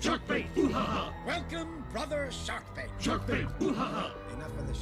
Sharkbait! Ooh-ha-ha! Welcome, brother Sharkbait! Sharkbait! Ooh-ha-ha! Enough of the